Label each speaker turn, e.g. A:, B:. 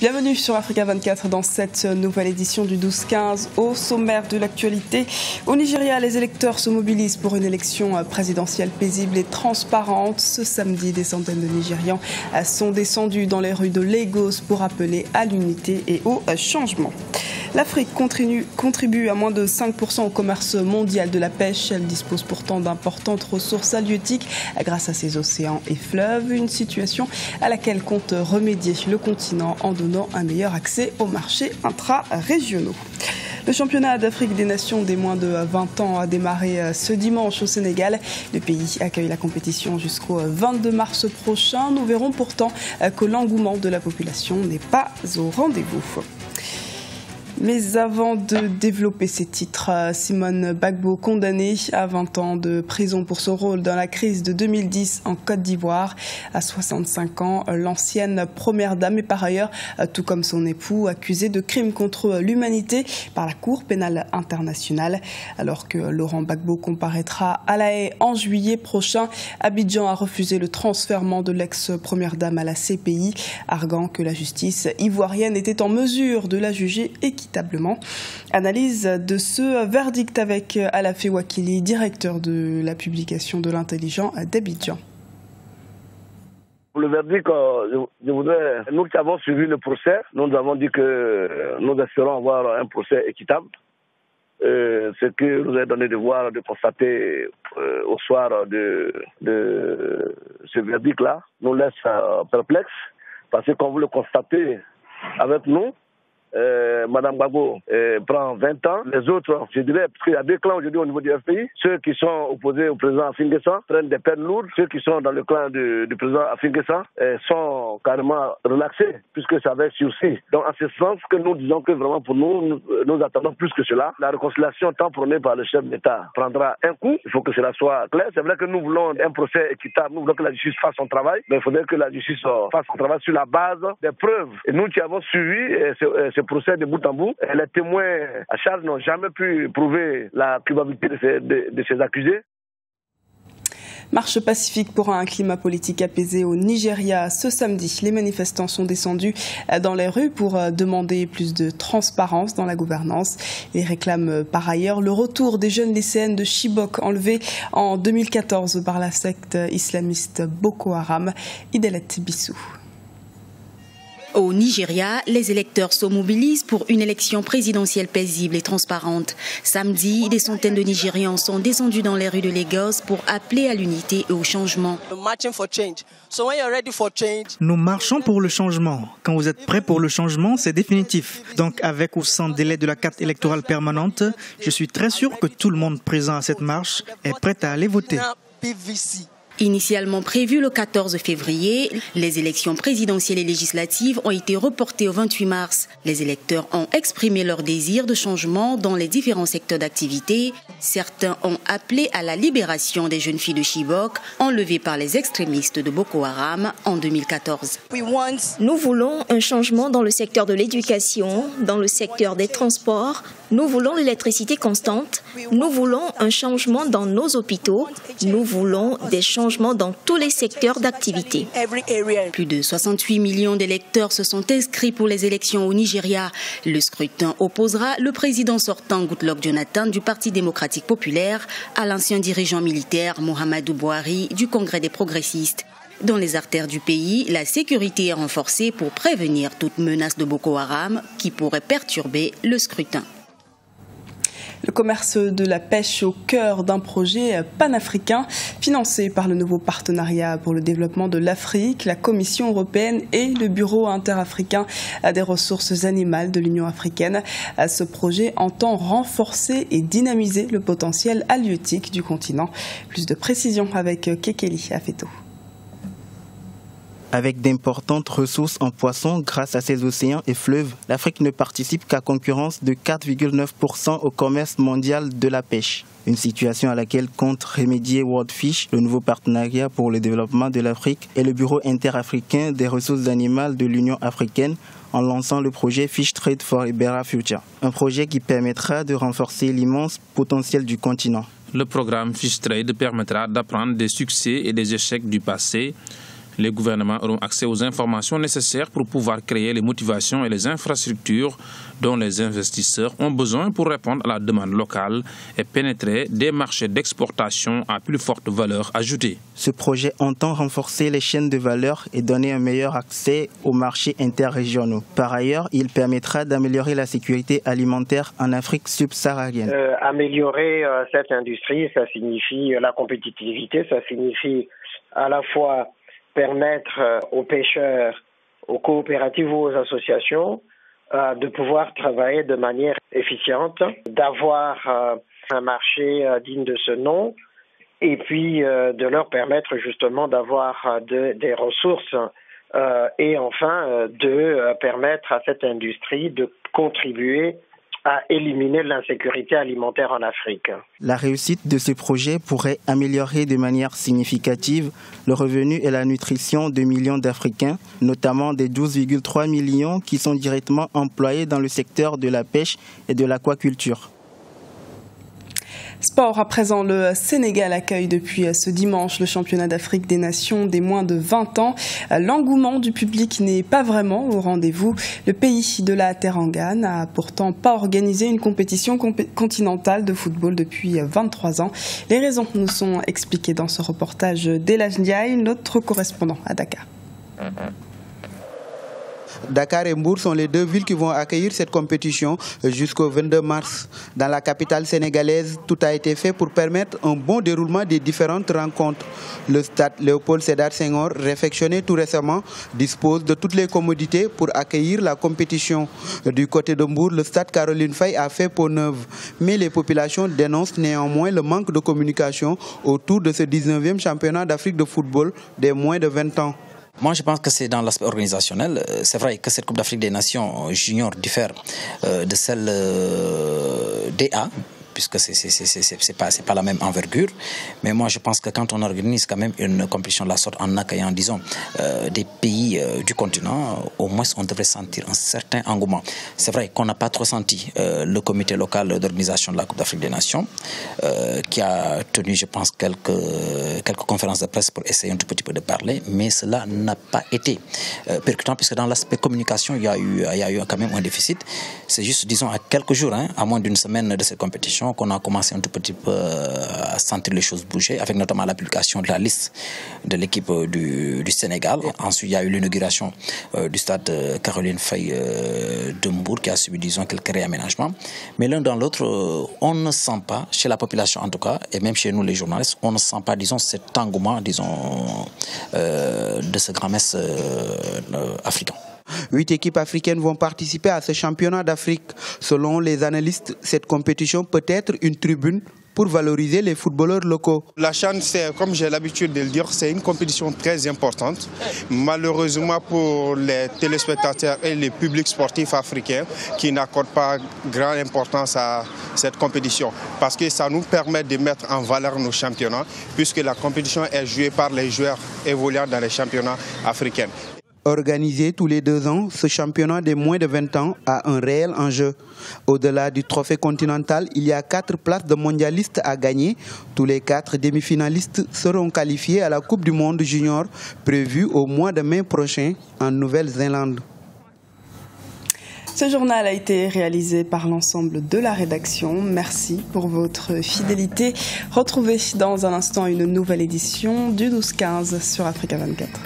A: Bienvenue sur Africa 24 dans cette nouvelle édition du 12-15. Au sommaire de l'actualité, au Nigeria, les électeurs se mobilisent pour une élection présidentielle paisible et transparente. Ce samedi, des centaines de Nigérians sont descendus dans les rues de Lagos pour appeler à l'unité et au changement. L'Afrique contribue à moins de 5% au commerce mondial de la pêche. Elle dispose pourtant d'importantes ressources halieutiques grâce à ses océans et fleuves, une situation à laquelle compte remédier le continent en donnant un meilleur accès aux marchés intra-régionaux. Le championnat d'Afrique des Nations des moins de 20 ans a démarré euh, ce dimanche au Sénégal. Le pays accueille la compétition jusqu'au 22 mars prochain. Nous verrons pourtant euh, que l'engouement de la population n'est pas au rendez-vous. Mais avant de développer ses titres, Simone Bagbo, condamnée à 20 ans de prison pour son rôle dans la crise de 2010 en Côte d'Ivoire. À 65 ans, l'ancienne première dame est par ailleurs, tout comme son époux, accusée de crimes contre l'humanité par la Cour pénale internationale. Alors que Laurent Bagbo comparaîtra à la haie en juillet prochain, Abidjan a refusé le transfert de l'ex-première dame à la CPI, arguant que la justice ivoirienne était en mesure de la juger équitable Analyse de ce verdict avec Alafé Wakili, directeur de la publication de l'intelligent d'Abidjan.
B: Le verdict, euh, nous avons suivi le procès, nous avons dit que nous espérons avoir un procès équitable. Euh, ce que nous a donné de voir, de constater euh, au soir de, ce verdict-là, nous laisse perplexes, parce que comme vous le constatez avec nous, euh, Madame Gbagbo euh, prend 20 ans. Les autres, je dirais, parce qu'il y a deux clans aujourd'hui au niveau du FPI. Ceux qui sont opposés au président Afinguessa prennent des peines lourdes. Ceux qui sont dans le clan du, du président Afinguessa euh, sont carrément relaxés, puisque ça va être sursis. Donc, en ce sens que nous disons que vraiment pour nous, nous, attendons plus que cela. La réconciliation tant prônée par le chef d'État prendra un coup. Il faut que cela soit clair. C'est vrai que nous voulons un procès équitable. Nous voulons que la justice fasse son travail. Mais il faudrait que la justice fasse son travail sur la base des preuves. Et nous qui avons suivi ce procès de bout en bout. Les témoins à charge n'ont jamais pu prouver la culpabilité de ces, accusés.
A: Marche pacifique pour un climat politique apaisé au Nigeria. Ce samedi, les manifestants sont descendus dans les rues pour demander plus de transparence dans la gouvernance. Ils réclament par ailleurs le retour des jeunes lycéennes de Chibok enlevés en 2014 par la secte islamiste Boko Haram. Idelet Bissou.
C: Au Nigeria, les électeurs se mobilisent pour une élection présidentielle paisible et transparente. Samedi, des centaines de Nigérians sont descendus dans les rues de Lagos pour appeler à l'unité et au changement.
D: Nous marchons pour le changement. Quand vous êtes prêts pour le changement, c'est définitif. Donc avec ou sans délai de la carte électorale permanente, je suis très sûr que tout le monde présent à cette marche est prêt à aller voter.
C: Initialement prévues le 14 février, les élections présidentielles et législatives ont été reportées au 28 mars. Les électeurs ont exprimé leur désir de changement dans les différents secteurs d'activité. Certains ont appelé à la libération des jeunes filles de Chibok, enlevées par les extrémistes de Boko Haram en 2014.
E: Nous voulons un changement dans le secteur de l'éducation, dans le secteur des transports. Nous voulons l'électricité constante. Nous voulons un changement dans nos hôpitaux. Nous voulons des changements dans tous les secteurs d'activité.
C: Plus de 68 millions d'électeurs se sont inscrits pour les élections au Nigeria. Le scrutin opposera le président sortant Goodluck Jonathan du Parti démocratique populaire à l'ancien dirigeant militaire Mohamedou Bouhari du Congrès des progressistes. Dans les artères du pays, la sécurité est renforcée pour prévenir toute menace de Boko Haram qui pourrait perturber le scrutin.
A: Le commerce de la pêche au cœur d'un projet panafricain financé par le nouveau partenariat pour le développement de l'Afrique, la Commission européenne et le Bureau interafricain des ressources animales de l'Union africaine. Ce projet entend renforcer et dynamiser le potentiel halieutique du continent. Plus de précisions avec Kekeli Afeto.
F: Avec d'importantes ressources en poissons grâce à ses océans et fleuves, l'Afrique ne participe qu'à concurrence de 4,9% au commerce mondial de la pêche. Une situation à laquelle compte remédier World Fish, le nouveau partenariat pour le développement de l'Afrique, et le Bureau interafricain des ressources animales de l'Union africaine en lançant le projet Fish Trade for Ibera Future, un projet qui permettra de renforcer l'immense potentiel du continent.
G: Le programme Fish Trade permettra d'apprendre des succès et des échecs du passé Les gouvernements auront accès aux informations nécessaires pour pouvoir créer les motivations et les infrastructures dont les investisseurs ont besoin pour répondre à la demande locale et pénétrer des marchés d'exportation à plus forte valeur ajoutée.
F: Ce projet entend renforcer les chaînes de valeur et donner un meilleur accès aux marchés interrégionaux. Par ailleurs, il permettra d'améliorer la sécurité alimentaire en Afrique subsaharienne.
H: Euh, améliorer euh, cette industrie, ça signifie la compétitivité, ça signifie à la fois permettre euh, aux pêcheurs, aux coopératives ou aux associations euh, de pouvoir travailler de manière efficiente, d'avoir euh, un marché digne de ce nom et puis de leur permettre justement d'avoir des ressources et enfin de permettre à cette industrie de contribuer à éliminer l'insécurité alimentaire en Afrique.
F: La réussite de ce projet pourrait améliorer de manière significative le revenu et la nutrition de millions d'Africains, notamment des 12,3 millions qui sont directement employés dans le secteur de la pêche et de l'aquaculture.
A: Sport à présent, le Sénégal accueille depuis ce dimanche le championnat d'Afrique des Nations des moins de 20 ans. L'engouement du public n'est pas vraiment au rendez-vous. Le pays de la Teranga n'a pourtant pas organisé une compétition continentale de football depuis 23 ans. Les raisons nous sont expliquées dans ce reportage d'Elaj notre correspondant à Dakar.
I: Dakar et Mbour sont les deux villes qui vont accueillir cette compétition jusqu'au 22 mars. Dans la capitale sénégalaise, tout a été fait pour permettre un bon déroulement des différentes rencontres. Le stade Léopold Sédar Senghor, réfectionné tout récemment, dispose de toutes les commodités pour accueillir la compétition. Du côté de Mbour, le stade Caroline Faye a fait peau neuve. Mais les populations dénoncent néanmoins le manque de communication autour de ce 19e championnat d'Afrique de football des moins de 20 ans.
J: Moi, je pense que c'est dans l'aspect organisationnel. Euh, c'est vrai que cette Coupe d'Afrique des Nations junior diffère euh, de celle euh, DA puisque c'est c'est pas la même envergure. Mais moi, je pense que quand on organise quand même une compétition de la sorte en accueillant, disons, euh, des pays euh, du continent, au moins on devrait sentir un certain engouement. C'est vrai qu'on n'a pas trop senti euh, le comité local d'organisation de la Coupe d'Afrique des Nations, qui a tenu, je pense, quelques conférences de presse pour essayer un tout petit peu de parler, mais cela n'a pas été percutant puisque dans l'aspect communication, il y a eu il y a eu quand même un déficit. C'est juste, disons, à quelques jours, hein, à moins d'une semaine de cette compétition qu'on a commencé un tout petit peu euh, à sentir les choses bouger, avec notamment la publication de la liste de l'équipe euh, du, Sénégal. Ensuite, il y a eu l'inauguration euh, du stade Caroline Faye de Mbourg qui a subi, disons, quelques réaménagements. Mais l'un dans l'autre, on ne sent pas, chez la population en tout cas, et même chez nous les journalistes, on ne sent pas, disons, cet engouement, disons, de ce grand messe africain.
I: Huit équipes africaines vont participer à ce championnat d'Afrique. Selon les analystes, cette compétition peut être une tribune pour valoriser les footballeurs locaux.
K: La Chan, comme j'ai l'habitude de le dire, c'est une compétition très importante. Malheureusement pour les téléspectateurs et les publics sportifs africains qui n'accordent pas grande importance à cette compétition parce que ça nous permet de mettre en valeur nos championnats puisque la compétition est jouée par les joueurs évoluant dans les championnats africains.
I: Organisé tous les deux ans, ce championnat des moins de 20 ans a un réel enjeu. Au-delà du trophée continental, il y a quatre places de mondialistes à gagner. Tous les quatre demi-finalistes seront qualifiés à la Coupe du Monde junior prévue au mois de mai prochain en Nouvelle-Zélande.
A: Ce journal a été réalisé par l'ensemble de la rédaction. Merci pour votre fidélité. Retrouvez dans un instant une nouvelle édition du 12-15 sur Africa 24.